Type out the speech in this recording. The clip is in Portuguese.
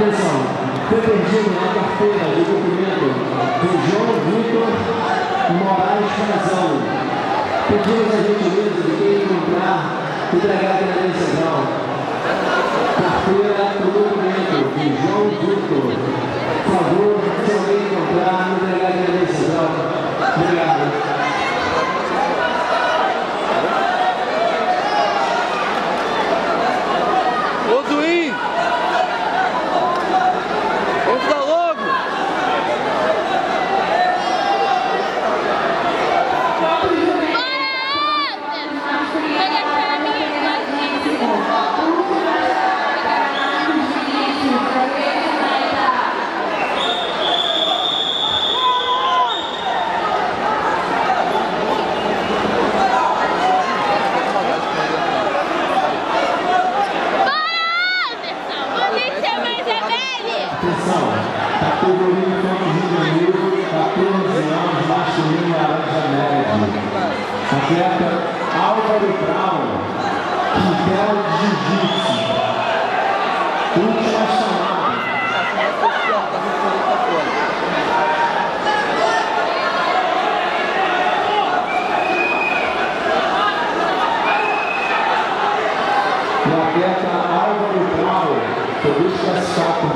Atenção, foi perdido na carteira do documento do João Vitor Moraes Frazão. Pedimos a gentileza de quem encontrar entregar a credencial. Carteira do documento. atleta Álvaro Brown, Quintela Jiu-Jitsu. Última chamada. O atleta Álvaro Brown, que busca saco